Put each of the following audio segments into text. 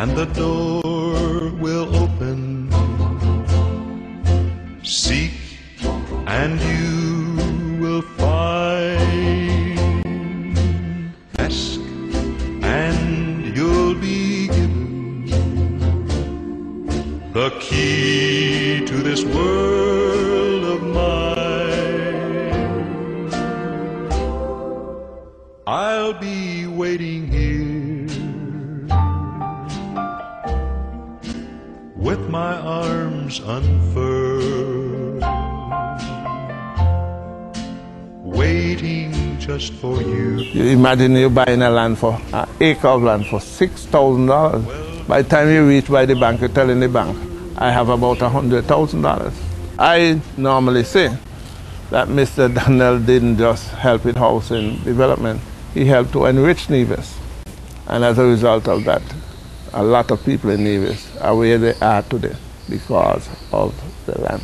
and the door will open. Seek and you will find. Ask and you'll be given the key to this world of mine. I'll be waiting arms unfurled, waiting just for you. You imagine you buying a land for an acre of land for six thousand dollars. By the time you reach by the bank, you're telling the bank, I have about a hundred thousand dollars. I normally say that Mr. Daniel didn't just help with housing development, he helped to enrich Nevis. And as a result of that, a lot of people in Nevis are where they are today because of the land.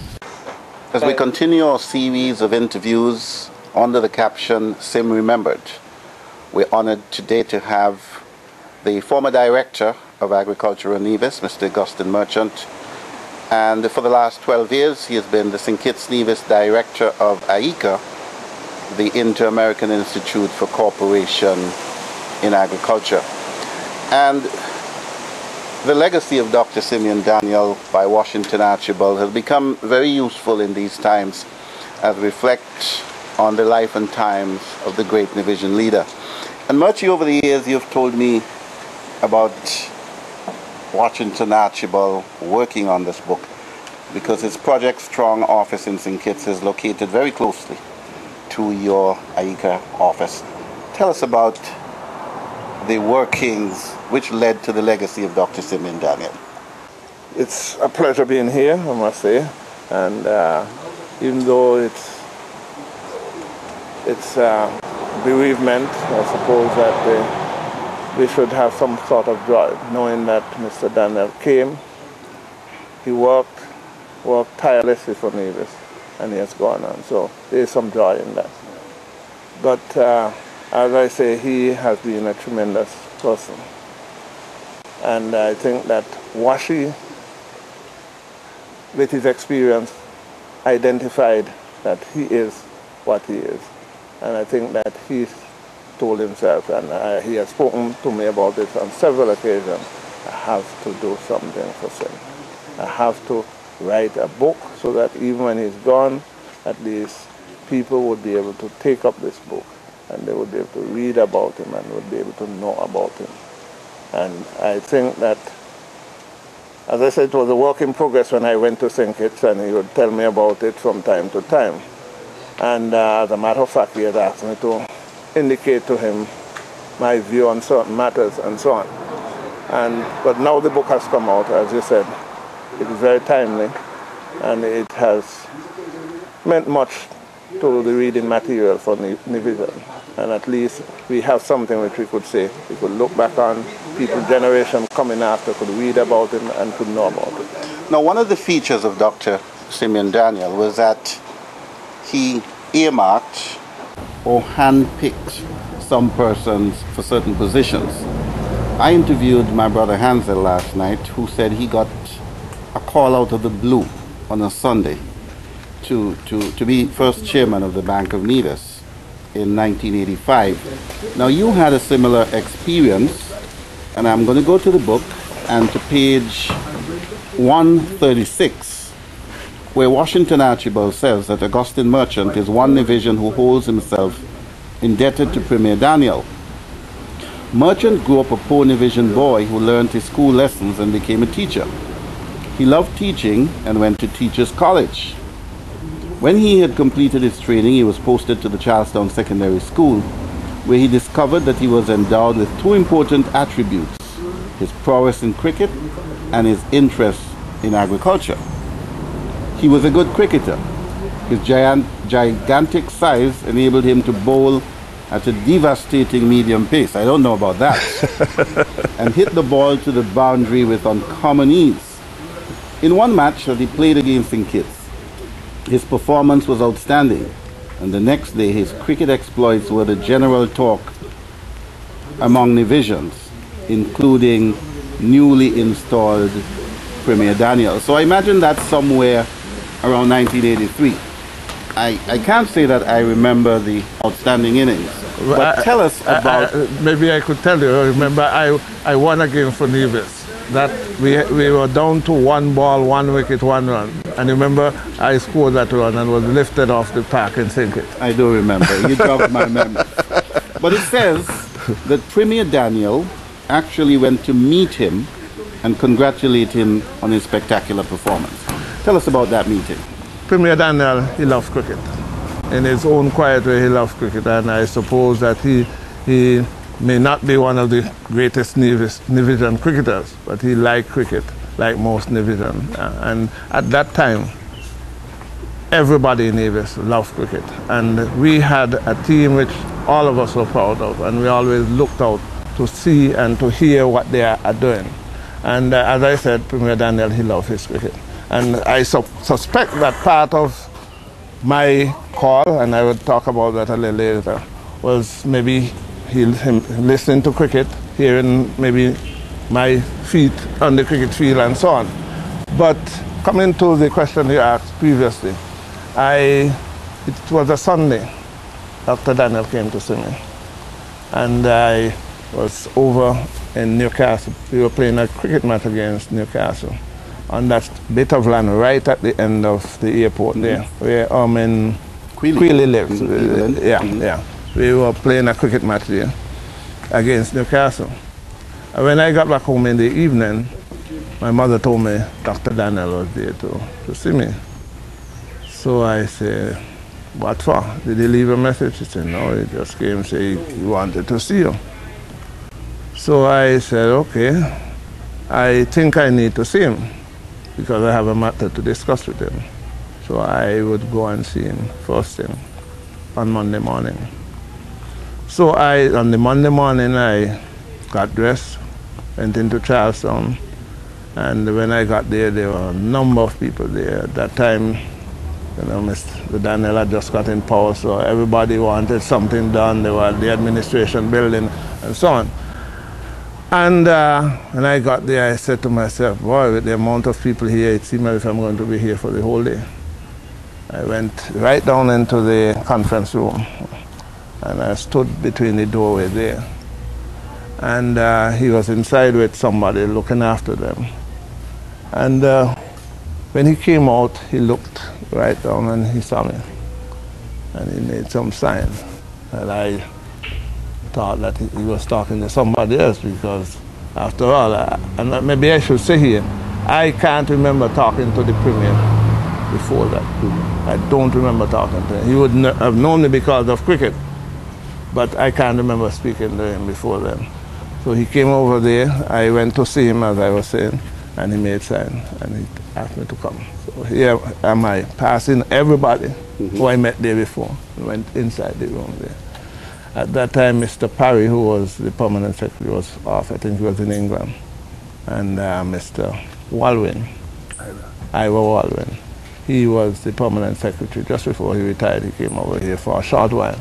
As we continue our series of interviews under the caption Sim Remembered, we're honored today to have the former director of Agriculture in Nevis, Mr. Augustine Merchant, and for the last 12 years he has been the St. Kitts Nevis director of IICA, the Inter-American Institute for Cooperation in Agriculture. And the legacy of Dr. Simeon Daniel by Washington Archibald has become very useful in these times as reflect on the life and times of the great Nevisian leader. And Murchie, over the years, you've told me about Washington Archibald working on this book because his Project Strong office in St. Kitts is located very closely to your IICA office. Tell us about the workings which led to the legacy of Dr. Simeon Daniel. It's a pleasure being here, I must say. And uh, even though it's it's uh, bereavement, I suppose that uh, we should have some sort of joy, knowing that Mr. Daniel came, he worked, worked tirelessly for Nevis, and he has gone on. So there is some joy in that. But uh, as I say, he has been a tremendous person. And I think that Washi, with his experience, identified that he is what he is. And I think that he told himself, and uh, he has spoken to me about this on several occasions, I have to do something for Sim. I have to write a book so that even when he's gone, at least people would be able to take up this book and they would be able to read about him and would be able to know about him. And I think that, as I said, it was a work in progress when I went to St. Kitts and he would tell me about it from time to time. And uh, as a matter of fact, he had asked me to indicate to him my view on certain matters and so on. And, but now the book has come out, as you said. It is very timely and it has meant much to the reading material for Nevisian. And at least we have something which we could say. We could look back on people generation coming after could read about him and could know about it. Now, one of the features of Dr. Simeon Daniel was that he earmarked or handpicked some persons for certain positions. I interviewed my brother Hansel last night, who said he got a call out of the blue on a Sunday to, to, to be first chairman of the Bank of Nevis in 1985. Now, you had a similar experience, and I'm going to go to the book and to page 136, where Washington Archibald says that Augustine Merchant is one Nevisian who holds himself indebted to Premier Daniel. Merchant grew up a poor Nevisian boy who learned his school lessons and became a teacher. He loved teaching and went to Teachers College. When he had completed his training, he was posted to the Charlestown Secondary School, where he discovered that he was endowed with two important attributes his prowess in cricket and his interest in agriculture. He was a good cricketer. His giant, gigantic size enabled him to bowl at a devastating medium pace. I don't know about that. and hit the ball to the boundary with uncommon ease. In one match that he played against St. Kitts, his performance was outstanding, and the next day his cricket exploits were the general talk among Nevisians, including newly installed Premier Daniel. So I imagine that's somewhere around 1983. I, I can't say that I remember the outstanding innings, but I- tell us about. I- maybe I could tell you. I remember, I I won a game for Nevis. That we we were down to one ball, one wicket, one run. And remember, I scored that run and was lifted off the park in St. Kitts. I do remember. You jogged my memory. But it says that Premier Daniel actually went to meet him and congratulate him on his spectacular performance. Tell us about that meeting. Premier Daniel, he loves cricket. In his own quiet way, he loves cricket, and I suppose that he he may not be one of the greatest Nevis, Nevisian cricketers, but he liked cricket like most Nevisian. Uh, and at that time, everybody in Nevis loved cricket, and we had a team which all of us were proud of, and we always looked out to see and to hear what they are, are doing. And uh, as I said, Premier Daniel, he loved his cricket. And I su- suspect that part of my call, and I will talk about that a little later, was maybe he, him listening to cricket, hearing maybe my feet on the cricket field and so on. But coming to the question you asked previously, I, it was a Sunday Dr. Daniel came to see me. And I was over in Newcastle. We were playing a cricket match against Newcastle on that bit of land right at the end of the airport there, where um in Queely. Queely lives. Yeah, Mhm. yeah. We were playing a cricket match there against Newcastle. And when I got back home in the evening, my mother told me Dr. Daniel was there to, to see me. So I said, what for? Did he leave a message? He said, no, he just came and said he wanted to see you. So I said, okay, I think I need to see him because I have a matter to discuss with him. So I would go and see him first thing on Monday morning. So I, on the Monday morning, I got dressed, went into Charlestown, and when I got there, there were a number of people there. At that time, you know, Mr. Daniel had just got in power, so everybody wanted something done. They were at the administration building and so on. And uh, when I got there, I said to myself, boy, with the amount of people here, it seems as if I'm going to be here for the whole day. I went right down into the conference room, and I stood between the doorway there. And uh, he was inside with somebody looking after them. And uh, when he came out, he looked right down and he saw me. And he made some sign. And I thought that he was talking to somebody else because, after all, and maybe I should say here, I can't remember talking to the premier before that. I don't remember talking to him. He would have known me because of cricket, but I can't remember speaking to him before then. So he came over there. I went to see him, as I was saying, and he made sign and he asked me to come. So here am I, passing everybody who I met there before, went inside the room there. At that time, Mr. Parry, who was the permanent secretary, was off. I think he was in England. And uh, Mr. Walwyn, Ira Walwyn, he was the permanent secretary. Just before he retired, he came over here for a short while.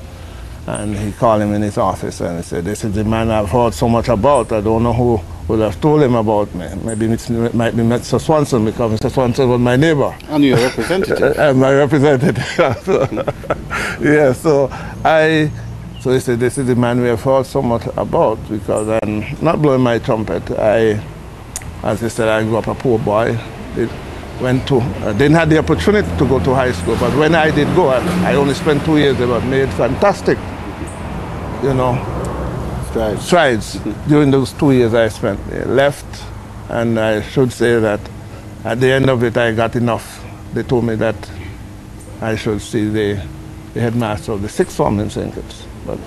And he called him in his office and he said, this is the man I've heard so much about. I don't know who would have told him about me. Maybe it might be Mr. Swanson because Mr. Swanson was my neighbor. And your representative. Uh, my representative. yeah, so I, so he said, this is the man we have heard so much about because I'm not blowing my trumpet. I, as I said, I grew up a poor boy. Did, went to, uh, didn't have the opportunity to go to high school, but when I did go, I, I only spent two years there, but made fantastic, you know, Strides. strides during those two years I spent there. Left, and I should say that at the end of it, I got enough. They told me that I should see the, the headmaster of the sixth form in St. Kitts. But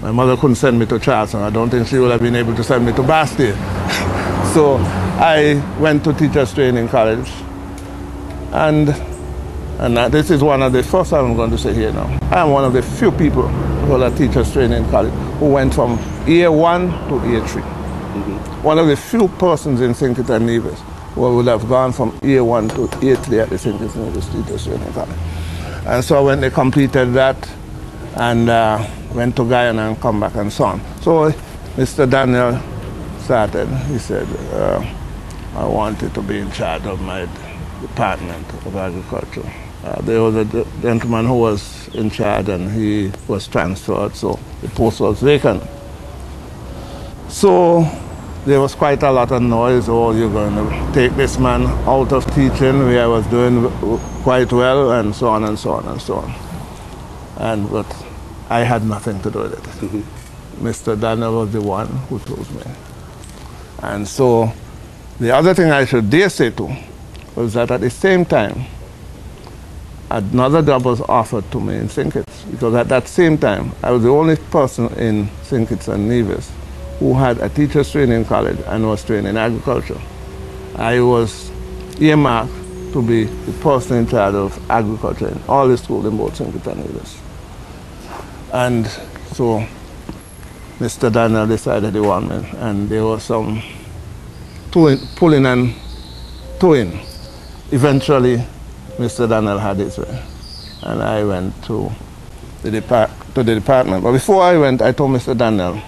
my mother couldn't send me to Charlestown. I don't think she would have been able to send me to Basseterre. so I went to teachers training college. And, and uh, this is one of the first I'm going to say here now. I am one of the few people who are teachers training college who went from year one to year 3 One of the few persons in St. Kitts and Nevis who would have gone from year one to year three at the St. Kitts and Nevis Teachers Training College. And so when they completed that and uh, went to Guyana and come back and so on. So Mr. Daniel started, he said, uh, I wanted to be in charge of my department of agriculture. Uh, there was a gentleman who was in charge and he was transferred, so the post was vacant. So there was quite a lot of noise. Oh, you're going to take this man out of teaching where I was doing quite well, and so on and so on and so on. And but I had nothing to do with it. Mm-hmm. Mr. Daniel was the one who told me. And so the other thing I should dare say too was that at the same time, another job was offered to me in St. Kitts because at that same time, I was the only person in St. Kitts and Nevis who had a teacher's training college and was trained in agriculture. I was earmarked to be the person in charge of agriculture in all the schools in both St. Kitts and Nevis. And so Mr. Daniel decided he wanted me, and there was some pulling and towing. Eventually, Mr. Daniel had his way, and I went to the, depart- to the department. But before I went, I told Mr. Daniel,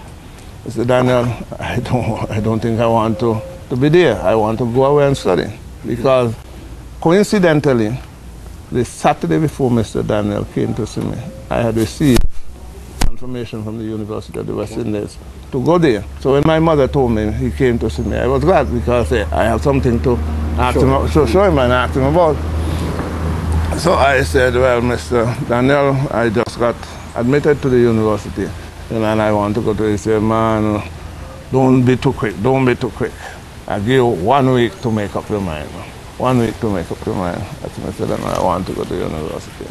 Mr. Daniel, I don't, I don't think I want to, to be there. I want to go away and study. Because coincidentally, the Saturday before Mr. Daniel came to see me, I had received confirmation from the University of the West Indies to go there. So when my mother told me he came to see me, I was glad because uh, I have something to ask sure. him, so show him and ask him about. So I said, well, Mr. Daniel, I just got admitted to the university and I want to go to, he said, man, don't be too quick, don't be too quick. I give you one week to make up your mind. One week to make up your mind. I said, I want to go to university.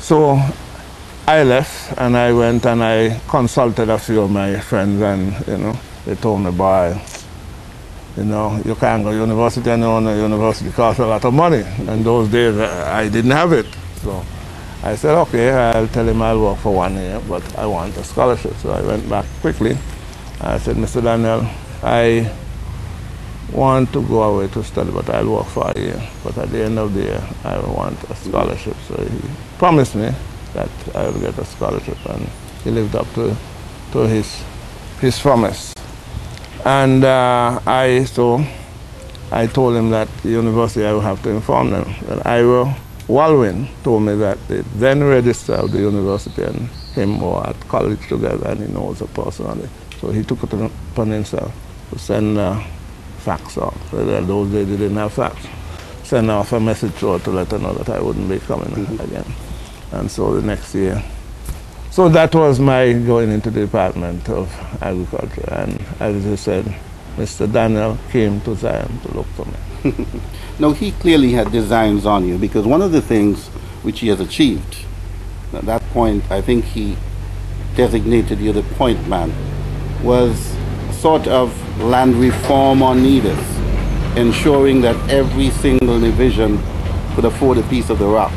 So I left and I went and I consulted a few of my friends and, you know, they told me, boy, you know, you can't go to university and you know, university costs a lot of money. And those days I didn't have it. So I said, okay, I'll tell him I'll work for one year, but I want a scholarship. So I went back quickly. I said, Mr. Daniel, I want to go away to study, but I'll work for a year. But at the end of the year, I want a scholarship. So he promised me that I will get a scholarship, and he lived up to, to his, his promise. And uh, I, so I told him that the university, I will have to inform them that I will Walwyn told me that the then registrar of the university and him were at college together and he knows her personally. So he took it upon himself to send a fax off. So those days they didn't have fax. Send off a message to her to let her know that I wouldn't be coming mm-hmm. again. And so the next year. So that was my going into the Department of Agriculture. And as I said, Mr. Daniel came to Zion to look for me. No, he clearly had designs on you because one of the things which he has achieved, at that point, I think he designated you the point man, was sort of land reform on Nevis, ensuring that every single division could afford a piece of the rock.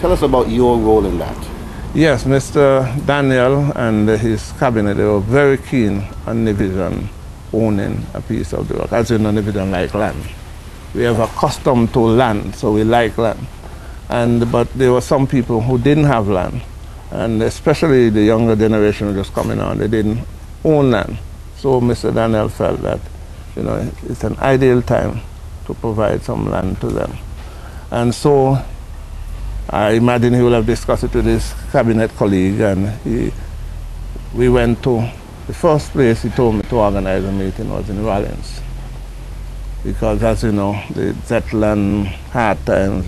Tell us about your role in that. Yes, Mr. Daniel and his cabinet, they were very keen on Nevisian owning a piece of the rock, as in Nevisian like land we have a custom to land, so we like land. And but there were some people who didn't have land, and especially the younger generation just coming on, they didn't own land. So Mr. Daniel felt that, you know, it's an ideal time to provide some land to them. And so I imagine he will have discussed it with his cabinet colleague, and he, we went to the first place he told me to organize a meeting was in New Orleans because as you know, the Zetland hard times,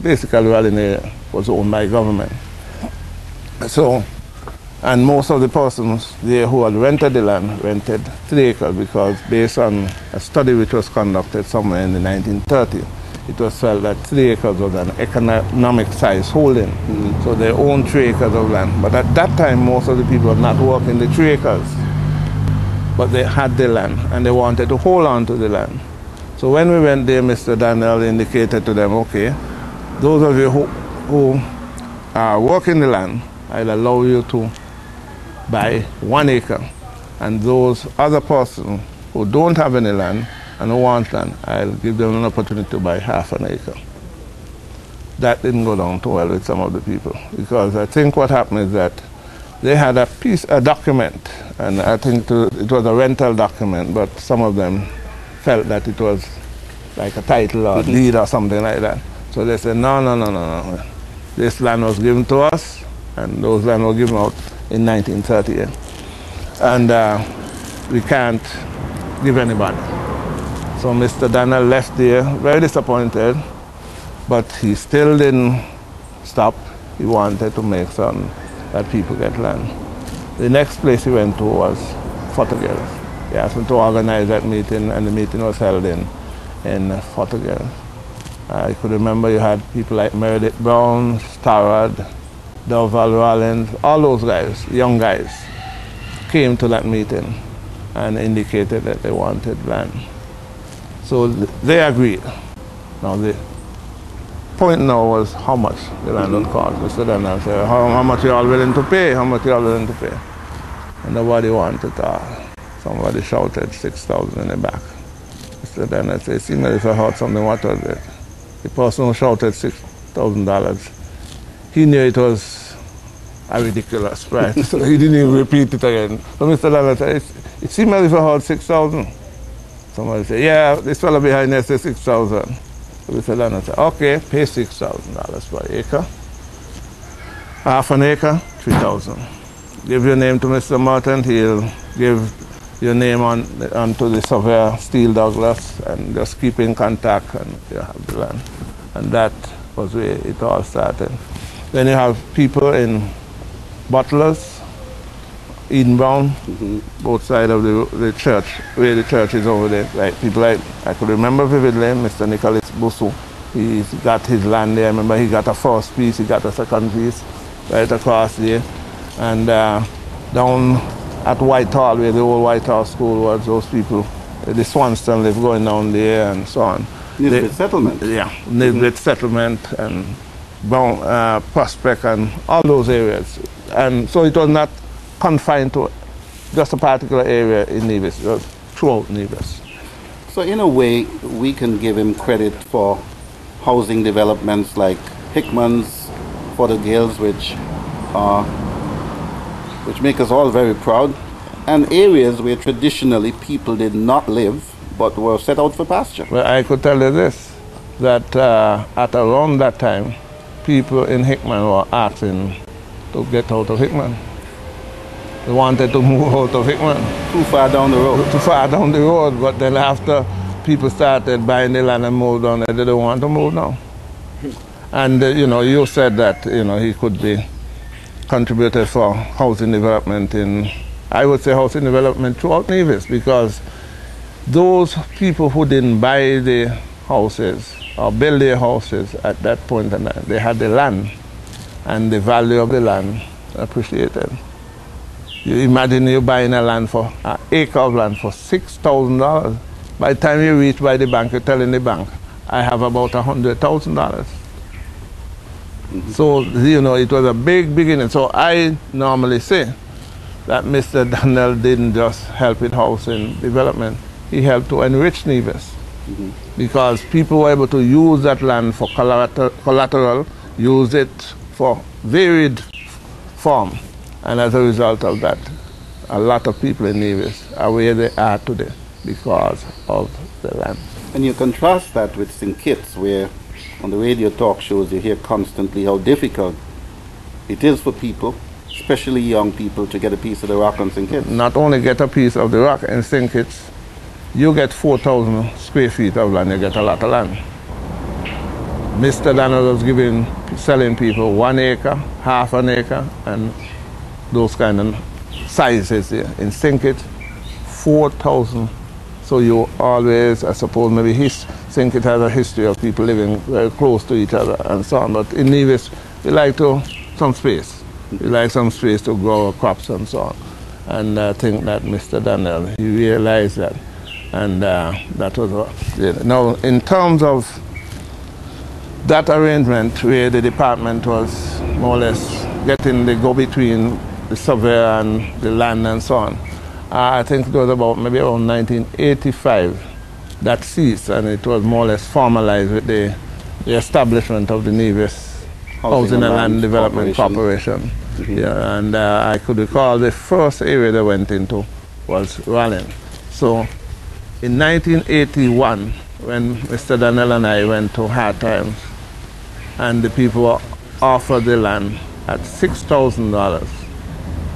basically Raleigh was owned by government. So, and most of the persons there who had rented the land rented three acres because based on a study which was conducted somewhere in the 1930s, it was felt that three acres was an economic size holding. Mm. So they owned three acres of land. But at that time, most of the people were not working the three acres but they had the land and they wanted to hold on to the land. So when we went there, Mr. Daniel indicated to them, okay, those of you who, who are working the land, I'll allow you to buy one acre. And those other persons who don't have any land and want land, I'll give them an opportunity to buy half an acre. That didn't go down too well with some of the people because I think what happened is that they had a piece, a document, and I think to, it was a rental document, but some of them felt that it was like a title or mm-hmm. deed or something like that. So they said, no, no, no, no, no. This land was given to us, and those land were given out in 1938. And uh, we can't give anybody. So Mr. Daniel left there, very disappointed, but he still didn't stop. He wanted to make certain that people get land. The next place he went to was Fothergill. He asked me to organize that meeting, and the meeting was held in, in Fothergill. I could remember you had people like Meredith Brown, Starrad, Delval Rollins, all those guys, young guys, came to that meeting and indicated that they wanted land. So they agreed. Now the point now was how much the land would cost. I said, how, how much you all willing to pay? How much you all willing to pay? And nobody wanted to. Somebody shouted 6,000 in the back. And I said, see me if I heard something, what was it? The person who shouted $6,000, he knew it was a ridiculous price. so he didn't even repeat it again. So Mr. Daniel said, it seemed as if I heard 6,000. Somebody said, yeah, this fellow behind there says 6,000. So. Daniel said, okay, pay $6,000 per acre. Half an acre, 3,000. Give your name to Mr. Martin, he'll give your name on onto the surveyor, Steele Douglas, and just keep in contact and you have the land. And that was where it all started. Then you have people in Butlers, Edenbrown, mm-hmm. both sides of the, the church, where the church is over there. Like people like, I could remember vividly, Mr. Nicholas Busu. He's got his land there. I remember he got a first piece, he got a second piece right across there. And uh, down at Whitehall, where the old Whitehall school was, those people, the Swanston live going down there and so on. Nisbet settlement. Yeah, Nisbet mm-hmm. settlement and Brown, uh, Prospect and all those areas. And so it was not confined to just a particular area in Nevis, was throughout Nevis. So in a way, we can give him credit for housing developments like Hickman's, Fothergills, which are which make us all very proud, and areas where traditionally people did not live but were set out for pasture. Well, I could tell you this, that uh, at around that time, people in Hickman were asking to get out of Hickman. Wanted to move out of Hickman. Too far down the road. Too far down the road, but then after people started buying the land and moved on, they didn't want to move now. And, uh, you know, you said that, you know, he could be contributed for housing development in, I would say housing development throughout Nevis because those people who didn't buy the houses or build their houses at that point in time, they had the land and the value of the land appreciated. You imagine you're buying a land for an acre of land for six thousand dollars. By the time you reach by the bank, you're telling the bank, I have about a hundred thousand dollars. So, you know, it was a big beginning. So I normally say that Mr. Daniel didn't just help in housing development, he helped to enrich Nevis. Mm-hmm. Because people were able to use that land for collateral, collateral, use it for varied form. And as a result of that, a lot of people in Nevis are where they are today because of the land. And you contrast that with St. Kitts, where on the radio talk shows, you hear constantly how difficult it is for people, especially young people, to get a piece of the rock on St. Kitts. Not only get a piece of the rock in St. Kitts, you get 4,000 square feet of land, you get a lot of land. Mr. Daniel was giving, selling people one acre, half an acre, and those kind of sizes there. In St. Kitts, 4,000. So you always, I suppose, maybe his think it has a history of people living very close to each other and so on. But in Nevis, we like to some space. We like some space to grow crops and so on. And I think that Mr. Daniel, he realized that. And uh, that was what. Yeah. Now, in terms of that arrangement where the department was more or less getting the go-between the surveyor and the land and so on, uh, I think it was about maybe around 1985 that ceased and it was more or less formalized with the, the establishment of the Nevis Housing, Housing and Land, Land Development Corporation. Corporation. Mm-hmm. Yeah, and uh, I could recall the first area they went into was Rollins. So in 1981, when Mr. Daniel and I went to Hard Times, and the people offered the land at $6,000.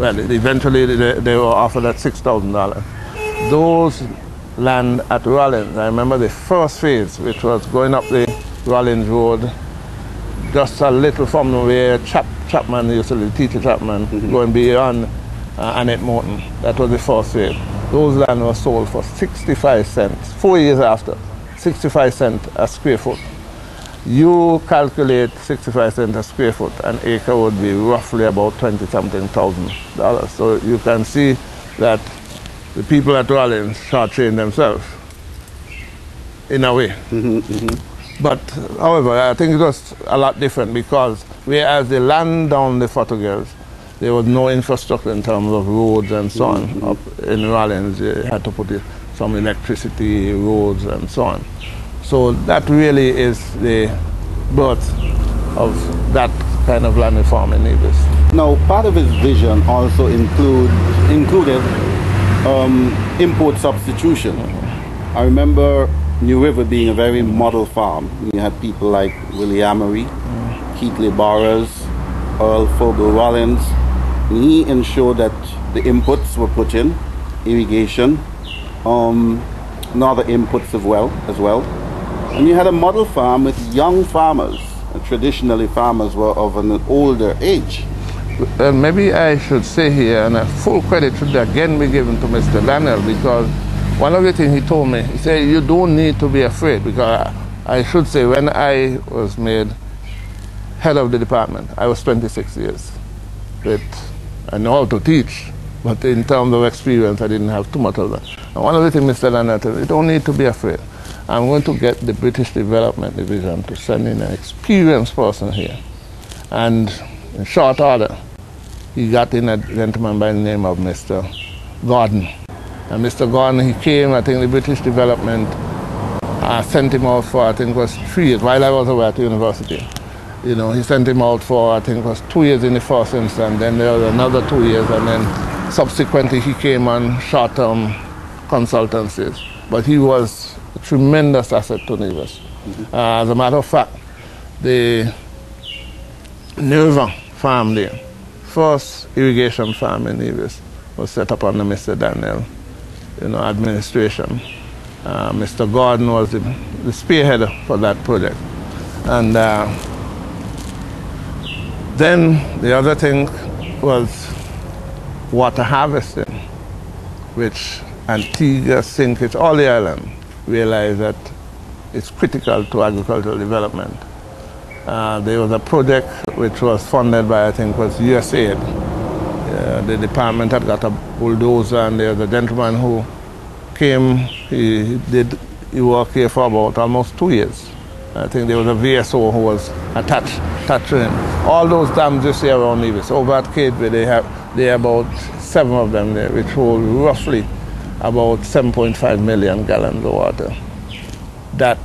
Well, eventually they, they were offered at $6,000. Those land at Rollins, I remember the first phase, which was going up the Rollins Road, just a little from where Chap, Chapman used to live, Teacher Chapman, mm-hmm. going beyond uh, Annette Morton. That was the first phase. Those land were sold for 65 cents, four years after, 65 cents a square foot you calculate 65 cents a square foot, an acre would be roughly about 20 something thousand dollars. So you can see that the people at Rollins shortchange themselves in a way. Mm-hmm, mm-hmm. But however, I think it was a lot different because whereas the land down the Fothergills, there was no infrastructure in terms of roads and so on. Mm-hmm. Up in Rollins, you had to put some electricity, roads, and so on. So that really is the birth of that kind of land farm in Nevis. Now, part of his vision also include, included um, import substitution. I remember New River being a very model farm. You had people like Willie Amory. Keatley Borers, Earl Fogel Rollins. He ensured that the inputs were put in, irrigation, um, and other inputs as well, as well. And you had a model farm with young farmers. Traditionally, farmers were of an older age. Uh, maybe I should say here, and a full credit should again be given to Mr. Daniel because one of the things he told me, he said, you don't need to be afraid because I, should say when I was made head of the department, I was 26 years. But I know how to teach, but in terms of experience, I didn't have too much of that. And one of the things Mr. Daniel said, you don't need to be afraid. I'm going to get the British Development Division to send in an experienced person here. And in short order, he got in a gentleman by the name of Mr. Gordon. And Mr. Gordon, he came, I think the British Development uh, sent him out for, I think it was three years, while I was away at the university. You know, he sent him out for, I think it was two years in the first instance, then there was another two years, and then subsequently he came on short-term consultancies. But he was tremendous asset to Nevis. Mm-hmm. Uh, as a matter of fact, the Nerva farm there, first irrigation farm in Nevis, was set up under Mr. Daniel, you know, administration. Uh, Mr. Gordon was the, the spearhead for that project. And uh, then the other thing was water harvesting, which Antigua, St. All the island realized that it's critical to agricultural development. Uh, there was a project which was funded by, I think, was USAID. Uh, the department had got a bulldozer, and there was a gentleman who came. He did he worked here for about almost two years. I think there was a VSO who was attached, attached to him. All those dams you see around Nevis, over at Cadeby, they have they are about seven of them there, which hold roughly about 7.5 million gallons of water. That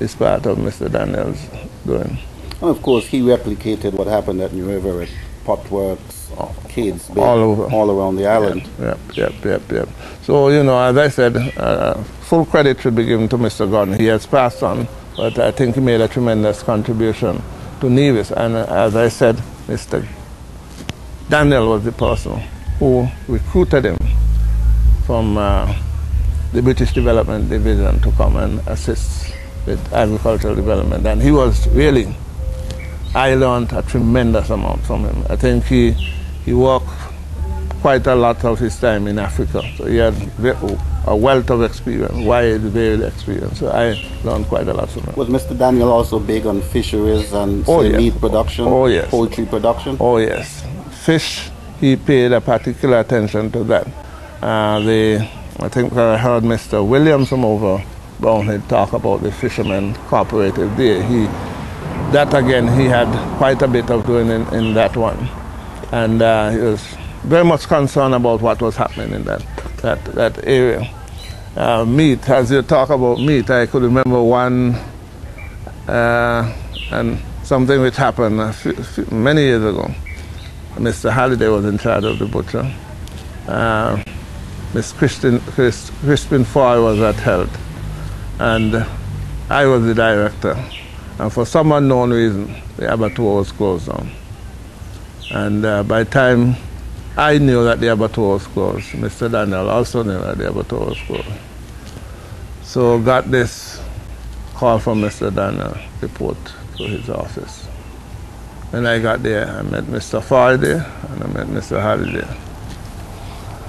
is part of Mr. Daniel's doing. And of course, he replicated what happened at New River at Potworks, kids, all over, all around the island. Yep, yep, yep, yep. So you know, as I said, uh, full credit should be given to Mr. Gordon. He has passed on, but I think he made a tremendous contribution to Nevis. And uh, as I said, Mr. Daniel was the person who recruited him from uh, the British Development Division to come and assist with agricultural development. And he was really, I learned a tremendous amount from him. I think he, he worked quite a lot of his time in Africa. So he had a wealth of experience, wide, varied experience. So I learned quite a lot from him. Was Mr. Daniel also big on fisheries and oh, yes. meat production, oh, yes. poultry production? Oh, yes. Fish, he paid a particular attention to that. Uh, the, I think I heard Mr. Williams from over Brownhead talk about the fishermen cooperative there. He, that again, he had quite a bit of doing in, in that one. And uh, he was very much concerned about what was happening in that, that, that area. Uh, meat, as you talk about meat, I could remember one uh, and something which happened many years ago. Mr. Halliday was in charge of the butcher. Uh, Miss Christine, Chris, Crispin Foy was at health. And I was the director. And for some unknown reason, the abattoir was closed down. And uh, by the time I knew that the abattoir was closed, Mr. Daniel also knew that the abattoir was closed. So got this call from Mr. Daniel, report to his office. When I got there, I met Mr. Faraday and I met Mr. Halliday.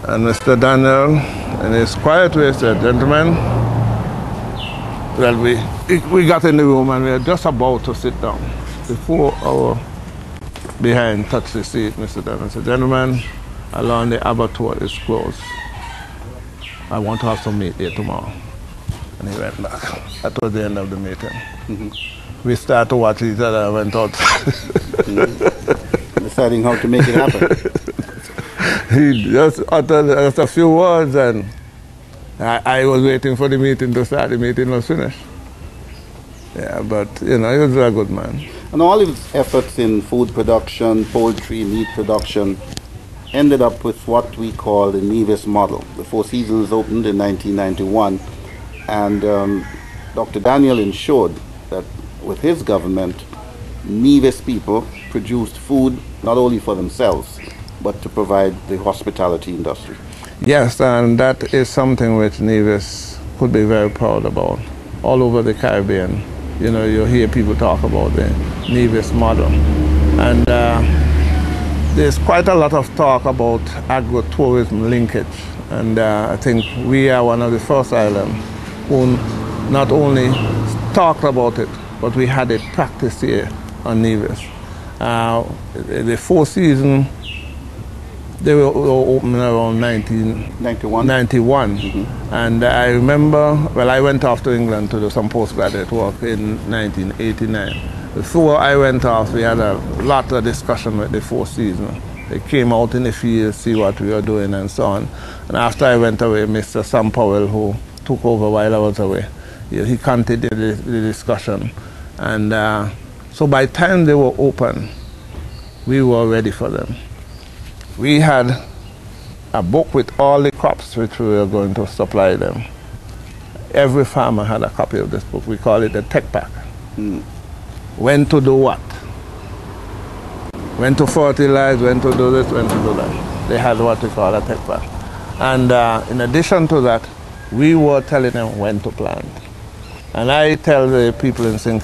And Mr. Daniel, in his quiet way, said, Gentlemen, well, we, we got in the room and we were just about to sit down. Before our behind touched the seat, Mr. Daniel said, Gentlemen, along the abattoir is closed. I want to have some meat here tomorrow. And he went back. That was the end of the meeting. Mm-hmm. We started to watch each other and went out. mm-hmm. Deciding how to make it happen. he just uttered just a few words and I, I, was waiting for the meeting to start. The meeting was finished. Yeah, but you know, he was a good man. And all his efforts in food production, poultry, meat production, ended up with what we call the Nevis model. The Four Seasons opened in 1991, and um, Dr. Daniel ensured that with his government, Nevis people produced food not only for themselves, but to provide the hospitality industry. Yes, and that is something which Nevis could be very proud about. All over the Caribbean, you know, you hear people talk about the Nevis model. And uh, there's quite a lot of talk about agro-tourism linkage. And uh, I think we are one of the first islands who not only talked about it, but we had it practiced here on Nevis. Uh, the Four Seasons they were open around 1991. 91. Mm-hmm. And I remember, well, I went off to England to do some postgraduate work in 1989. Before I went off, we had a lot of discussion with the Four Seasons. They came out in the field, see what we were doing, and so on. And after I went away, Mr. Sam Powell, who took over while I was away, he continued the, the discussion. And uh, so by the time they were open, we were ready for them we had a book with all the crops which we were going to supply them. Every farmer had a copy of this book. We call it the tech pack. Mm. When to do what? When to fertilize, when to do this, when to do that. They had what we call a tech pack. And uh, in addition to that, we were telling them when to plant. And I tell the people in St.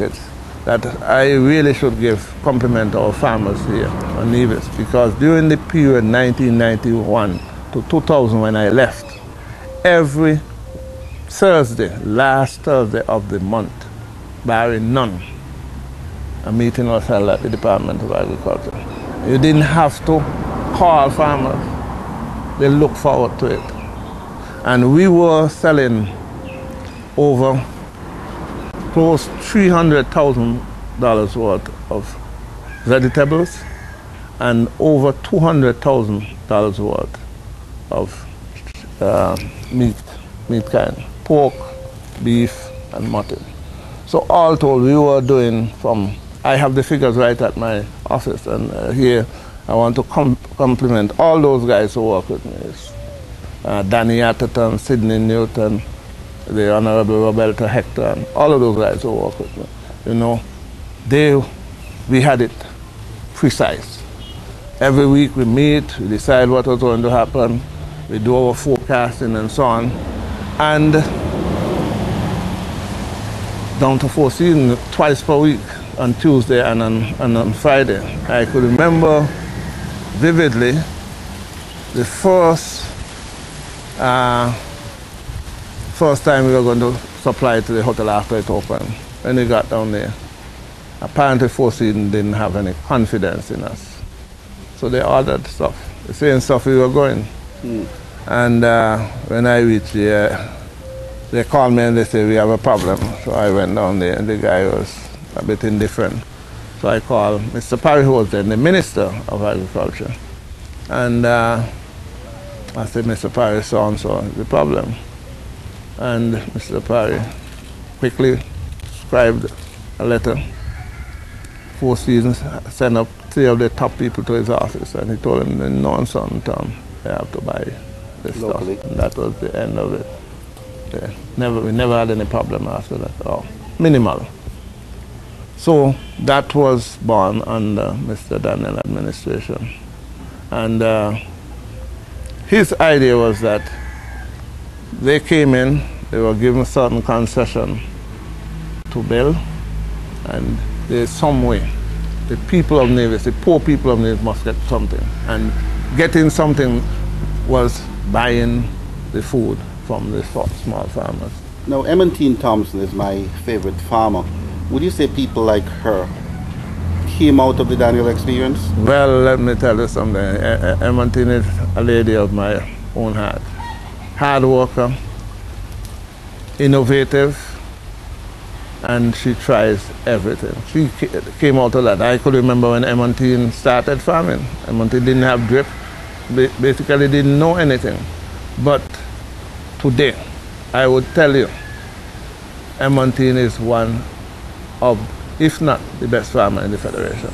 that I really should give compliment to our farmers here on Nevis because during the period 1991 to 2000 when I left, every Thursday, last Thursday of the month, barring none, a meeting was held at the Department of Agriculture. You didn't have to call farmers. They look forward to it. And we were selling over close $300,000 worth of vegetables and over $200,000 worth of uh, meat, meat kind, pork, beef, and mutton. So all told, we were doing from, I have the figures right at my office, and uh, here I want to com compliment all those guys who work with me. Uh, Danny Atherton, Sidney Newton, the Honorable Roberto Hector, and all of those guys who work with me, you know, they, we had it precise. Every week we meet, we decide what was going to happen, we do our forecasting and so on, and down to Four Seasons twice per week on Tuesday and on, and on Friday. I could remember vividly the first uh, first time we were going to supply to the hotel after it opened. When we got down there, apparently Four Seasons didn't have any confidence in us. So they ordered stuff, the same stuff we were going. Mm. And uh, when I reached there, they called me and they said, we have a problem. So I went down there and the guy was a bit indifferent. So I called Mr. Parry, who was then the Minister of Agriculture. And uh, I said, Mr. Parry, so and so the problem. And Mr. Parry quickly scribed a letter Four Seasons sent up three of the top people to his office, and he told them, "No, son, Tom, they have to buy this Locally. stuff." And that was the end of it. Yeah. Never, we never had any problem after that. Oh, minimal. So that was born under Mr. Daniel administration, and uh, his idea was that they came in, they were given certain concession to build, and there's some way the people of Nevis, the poor people of Nevis must get something. And getting something was buying the food from the small farmers. Now, Emmentine Thompson is my favorite farmer. Would you say people like her came out of the Daniel experience? Well, let me tell you something. Emmentine is a lady of my own heart. Hard worker, innovative, and she tries everything. She came out of that. I could remember when Emmentine started farming. Emmentine didn't have drip, basically didn't know anything. But today, I would tell you, Emmentine is one of, if not the best farmer in the Federation.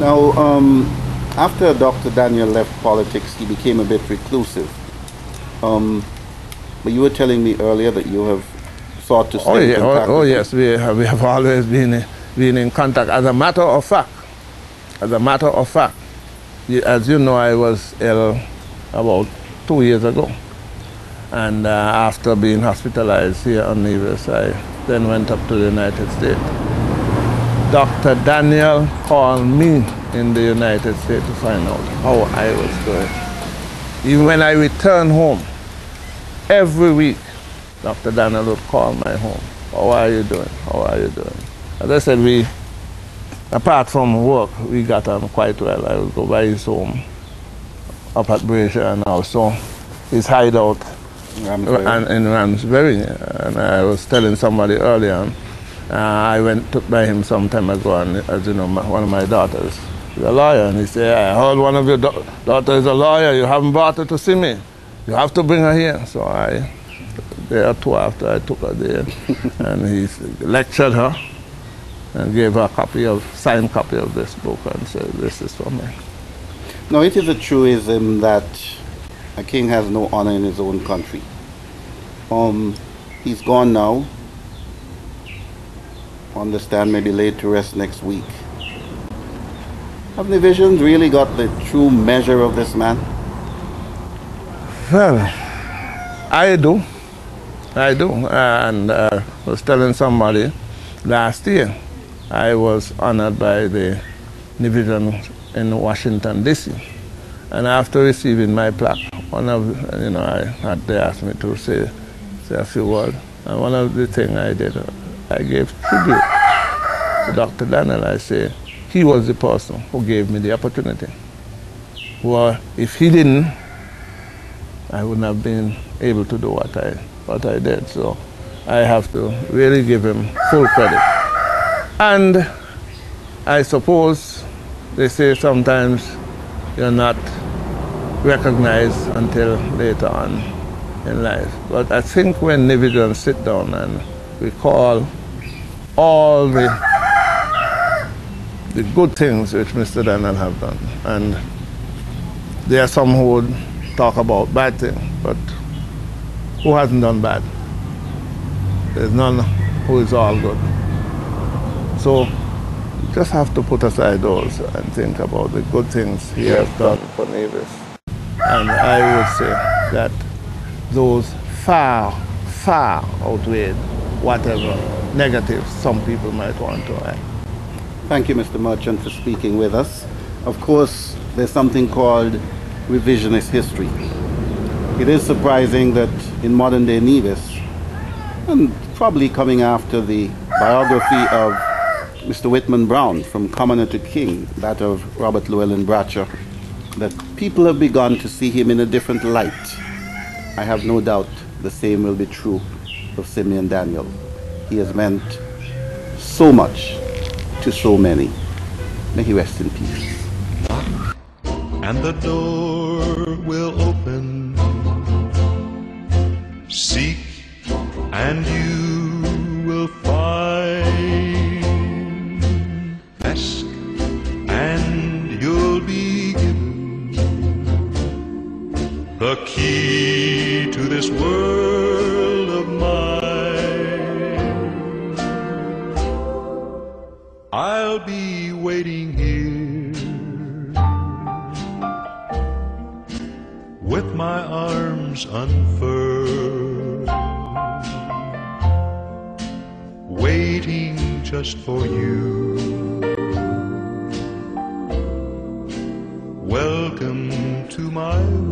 Now, um, after Dr. Daniel left politics, he became a bit reclusive. Um, but you were telling me earlier that you have sought to stay Oh, in yeah, contact oh, oh yes, we have, we have always been, been in contact. As a matter of fact, as a matter of fact, as you know, I was ill about two years ago. And uh, after being hospitalized here on Nevis, I then went up to the United States. Dr. Daniel called me in the United States to find out how I was doing. Even when I returned home, every week, Dr. Daniel would call my home. How are you doing? How are you doing? As I said, we, apart from work, we got on quite well. I would go by his home up at Brescia and also his hideout Ramsbury. and in Ramsbury. And I was telling somebody earlier, on, uh, I went took by him some time ago, and as you know, my, one of my daughters is a lawyer, and he said, I heard one of your da- daughters is a lawyer. You haven't brought her to see me. You have to bring her here. So I, day or two after I took her there, and he lectured her and gave her a copy of signed copy of this book and said, "This is for me." Now, it is a truism that a king has no honor in his own country. Um, he's gone now. Understand, maybe laid to rest next week. Have the visions really got the true measure of this man? Well, I do. I do. And uh, I was telling somebody last year, I was honored by the division in Washington, D.C. And after receiving my plaque, one of, you know, I had, they asked me to say, say a few words. And one of the things I did, I gave tribute to Dr. Daniel. I say, he was the person who gave me the opportunity. Well, if he didn't, I wouldn't have been able to do what I what I did. So I have to really give him full credit. And I suppose they say sometimes you're not recognized until later on in life. But I think when Nevisians sit down and recall all the the good things which Mr. Daniel have done, and there are some who would talk about bad things, but who hasn't done bad? There's none who is all good. So you just have to put aside those and think about the good things he has done for Nevis. And I would say that those far, far outweighed whatever negatives some people might want to add. Thank you, Mr. Merchant, for speaking with us. Of course, there's something called revisionist history. It is surprising that in modern day Nevis, and probably coming after the biography of Mr. Whitman Browne, from commoner to king, that of Robert Llewellyn Bradshaw, that people have begun to see him in a different light. I have no doubt the same will be true of Simeon Daniel. He has meant so much to so many. May he rest in peace. And the door will open. Seek and you will find. Ask and you'll be given the key to this world. Arms unfurled, waiting just for you. Welcome to my.